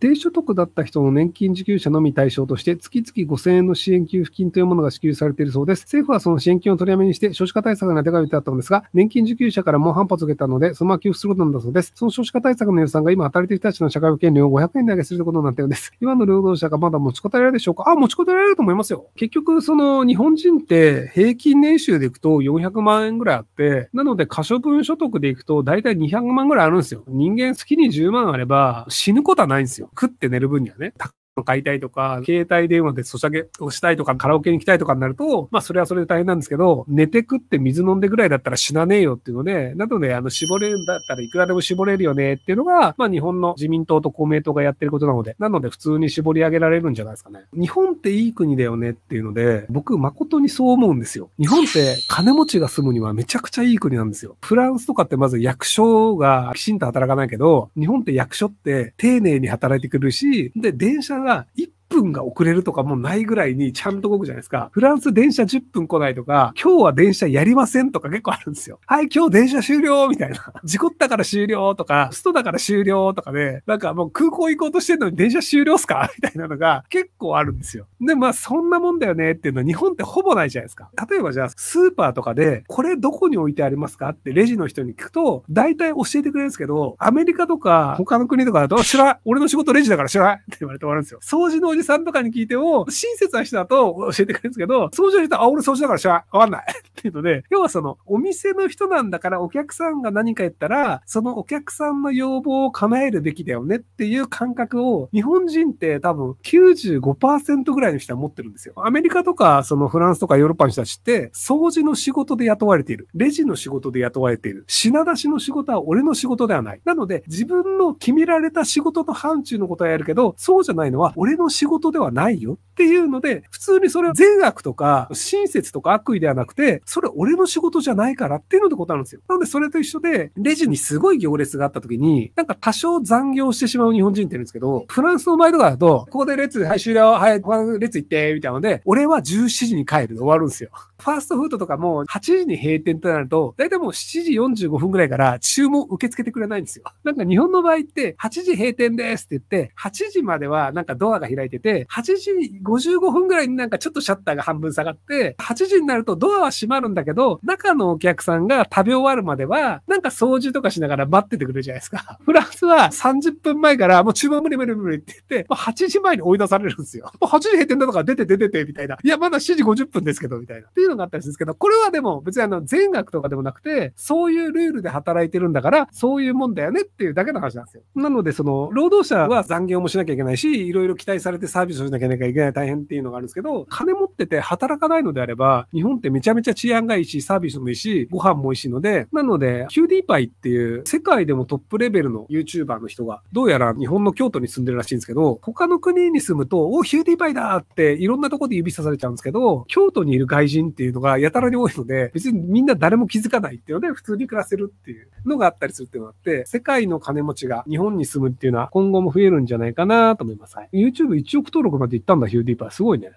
低所得だった人の年金受給者のみ対象として、月々5000円の支援給付金というものが支給されているそうです。政府はその支援金を取りやめにして、少子化対策が手がけてあったのですが、年金受給者からも反発を受けたので、そのまま給付することなんだそうです。その少子化対策の予算が今働いている人たちの社会保険料を500円値上げすることになったようです。今の労働者がまだ持ちこたえられるでしょうか？あ、持ちこたえられると思いますよ。結局、その日本人って平均年収でいくと400万円ぐらいあって、なので可処分所得でいくと大体200万ぐらいあるんですよ。人間月に10万あれば死ぬことはないんですよ。食って寝る分にはね。買いたいとか、携帯電話でソシャゲをしたいとか、カラオケに行きたいとかになると、まあそれはそれで大変なんですけど、寝て食って水飲んでぐらいだったら死なねえよっていうので、なので、あの、絞れるんだったらいくらでも絞れるよねっていうのが、まあ日本の自民党と公明党がやってることなので、なので普通に絞り上げられるんじゃないですかね。日本っていい国だよねっていうので、僕誠にそう思うんですよ。日本って金持ちが住むにはめちゃくちゃいい国なんですよ。フランスとかってまず役所がきちんと働かないけど、日本って役所って丁寧に働いてくるし、で、電車が lá. E 分が遅れるとかもうないぐらいにちゃんと動くじゃないですか。フランス電車10分来ないとか、今日は電車やりませんとか結構あるんですよ。はい、今日電車終了みたいな。事故ったから終了とか、ストだから終了とかで、なんかもう空港行こうとしてるのに電車終了っすか？みたいなのが結構あるんですよ。で、まあそんなもんだよねっていうのは日本ってほぼないじゃないですか。例えばじゃあスーパーとかで、これどこに置いてありますかってレジの人に聞くと、大体教えてくれるんですけど、アメリカとか他の国とかだと、知らん俺の仕事レジだから知らないって言われて終わるんですよ。掃除のじさんとかに聞いても、親切な人だと教えてくれるんですけど、掃除の人は、あ、俺掃除だから知らない。わかんない。っていうので、要はその、お店の人なんだからお客さんが何か言ったら、そのお客さんの要望を叶えるべきだよねっていう感覚を、日本人って多分95%ぐらいの人は持ってるんですよ。アメリカとか、そのフランスとかヨーロッパの人たちって、掃除の仕事で雇われている。レジの仕事で雇われている。品出しの仕事は俺の仕事ではない。なので、自分の決められた仕事の範疇のことはやるけど、そうじゃないのは俺の仕事ではないよっていうので、普通にそれは善悪とか親切とか悪意ではなくて、それ俺の仕事じゃないからっていうのでことなんですよ。なのでそれと一緒で、レジにすごい行列があった時に、なんか多少残業してしまう日本人って言うんですけど、フランスの前とかだと、ここで列、はい終了、はい、他の列行って、みたいなので、俺は17時に帰るで終わるんですよ。ファーストフードとかも8時に閉店となると、だいたいもう7時45分ぐらいから注文受け付けてくれないんですよ。なんか日本の場合って、8時閉店ですって言って、8時まではなんかドアが開いてて、8時55分ぐらいになんかちょっとシャッターが半分下がって、8時になるとドアは閉まるんだけど、中のお客さんが食べ終わるまでは、なんか掃除とかしながら待っててくれるじゃないですか。フランスは30分前からもう注文無理無理無理って言って、もう8時前に追い出されるんですよ。もう8時閉店だとか出て出ててみたいな。いや、まだ7時50分ですけど、みたいな。っていうのがあったりするんですけど、これはでも別にあの全額とかでもなくて、そういうルールで働いてるんだから、そういうもんだよねっていうだけの話なんですよ。なので、その、労働者は残業もしなきゃいけないし、いろいろ期待されてサービスをしなきゃいけない大変っていうのがあるんですけど、金持ってて働かないのであれば、日本ってめちゃめちゃ治安がいいし、サービスもいいし、ご飯も美味しいので、なので、キューディーパイっていう世界でもトップレベルの YouTuber の人が、どうやら日本の京都に住んでるらしいんですけど、他の国に住むと、お、ヒューディーパイだっていろんなとこで指さされちゃうんですけど、京都にいる外人っていうのがやたらに多いので、別にみんな誰も気づかないっていうので、普通に暮らせるっていうのがあったりするっていうのがあって、世界の金持ちが日本に住むっていうのは今後も増えるんじゃないかなと思います。はい、1億登録まで行ったんだ、ヒューディーパー。すごいね。